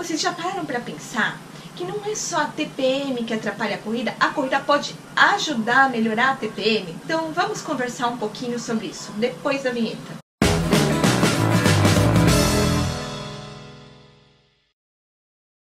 Vocês já pararam para pensar que não é só a TPM que atrapalha a corrida, a corrida pode ajudar a melhorar a TPM? Então vamos conversar um pouquinho sobre isso depois da vinheta.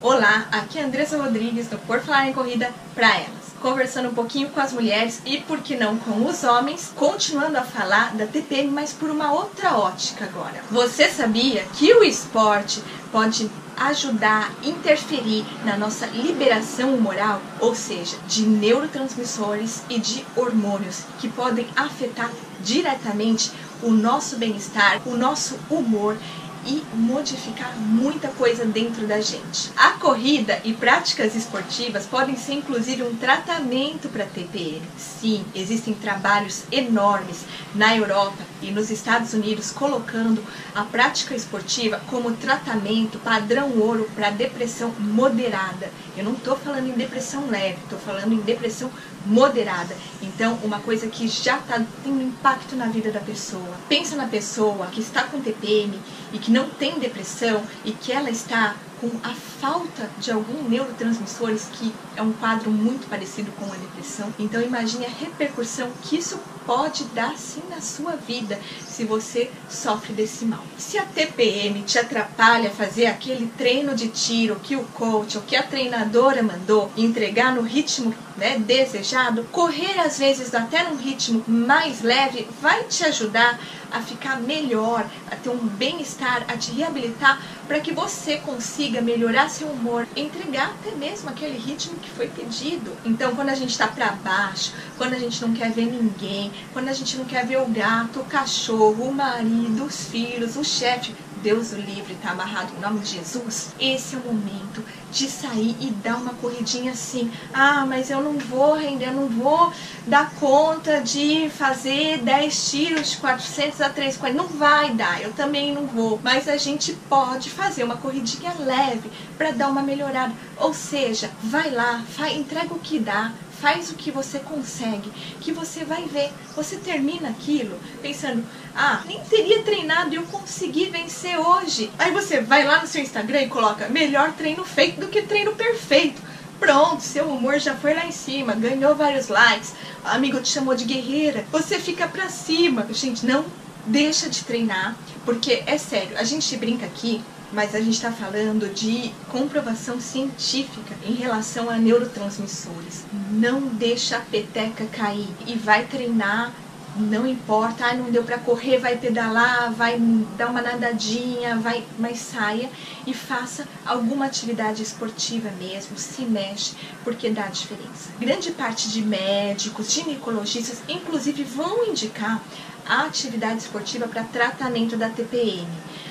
Olá, aqui é Andressa Rodrigues do Por Falar em Corrida para Elas, conversando um pouquinho com as mulheres e, por que não, com os homens, continuando a falar da TPM, mas por uma outra ótica agora. Você sabia que o esporte pode ajudar, interferir na nossa liberação humoral, ou seja, de neurotransmissores e de hormônios que podem afetar diretamente o nosso bem-estar, o nosso humor e modificar muita coisa dentro da gente. A corrida e práticas esportivas podem ser inclusive um tratamento para TPM. Sim, existem trabalhos enormes na Europa e nos Estados Unidos colocando a prática esportiva como tratamento padrão ouro para depressão moderada. Eu não estou falando em depressão leve, estou falando em depressão moderada. Então, uma coisa que já está tendo impacto na vida da pessoa. Pensa na pessoa que está com TPM e que não tem depressão e que ela está com a falta de algum neurotransmissores, que é um quadro muito parecido com a depressão. Então imagine a repercussão que isso pode dar sim na sua vida se você sofre desse mal. Se a TPM te atrapalha a fazer aquele treino de tiro que o coach ou que a treinadora mandou entregar no ritmo né, desejado, correr às vezes até num ritmo mais leve vai te ajudar a ficar melhor, a ter um bem-estar, a te reabilitar para que você consiga melhorar seu humor, entregar até mesmo aquele ritmo que foi pedido. Então, quando a gente está para baixo, quando a gente não quer ver ninguém, quando a gente não quer ver o gato, o cachorro, o marido, os filhos, o chefe, Deus o livre, está amarrado em nome de Jesus, esse é o momento de sair e dar uma corridinha assim. Ah, mas eu não vou render, eu não vou dar conta de fazer 10 tiros de 400 a 340. Não vai dar, eu também não vou. Mas a gente pode fazer uma corridinha leve para dar uma melhorada. Ou seja, vai lá, entrega o que dá, faz o que você consegue, que você vai ver. Você termina aquilo pensando, ah, nem teria treinado e eu consegui vencer hoje. Aí você vai lá no seu Instagram e coloca, melhor treino feito do que treino perfeito. Pronto, seu humor já foi lá em cima, ganhou vários likes, o amigo te chamou de guerreira, você fica pra cima. Gente, não deixa de treinar, porque é sério, a gente brinca aqui mas a gente está falando de comprovação científica em relação a neurotransmissores. Não deixa a peteca cair e vai treinar, não importa, ah, não deu para correr, vai pedalar, vai dar uma nadadinha, vai, mas saia e faça alguma atividade esportiva mesmo, se mexe, porque dá diferença. Grande parte de médicos, ginecologistas, inclusive vão indicar a atividade esportiva para tratamento da TPM.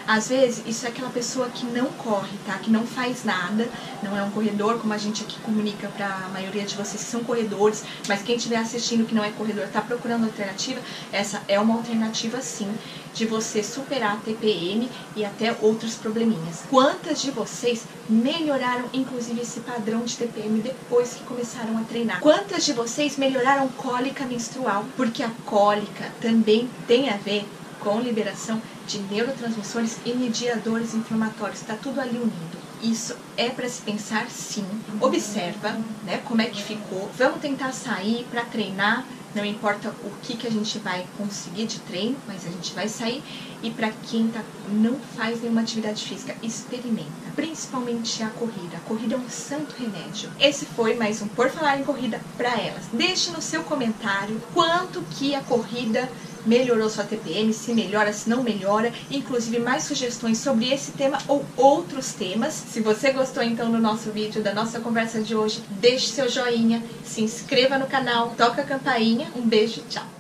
Às vezes, isso é aquela pessoa que não corre, tá? Que não faz nada, não é um corredor, como a gente aqui comunica para a maioria de vocês que são corredores, mas quem estiver assistindo que não é corredor, está procurando alternativa, essa é uma alternativa sim de você superar a TPM e até outros probleminhas. Quantas de vocês melhoraram inclusive esse padrão de TPM depois que começaram a treinar? Quantas de vocês melhoraram cólica menstrual? Porque a cólica também tem a ver com liberação de neurotransmissores e mediadores inflamatórios. Está tudo ali unido. Isso é para se pensar sim. Observa, né, como é que ficou. Vamos tentar sair para treinar. Não importa o que, que a gente vai conseguir de treino, mas a gente vai sair. E para quem tá, não faz nenhuma atividade física, experimenta. Principalmente a corrida. A corrida é um santo remédio. Esse foi mais um Por Falar em Corrida para elas. Deixe no seu comentário quanto que a corrida melhorou sua TPM, se melhora, se não melhora, inclusive mais sugestões sobre esse tema ou outros temas. Se você gostou então do nosso vídeo, da nossa conversa de hoje, deixe seu joinha, se inscreva no canal, toca a campainha. Um beijo, tchau!